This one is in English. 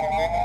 Oh.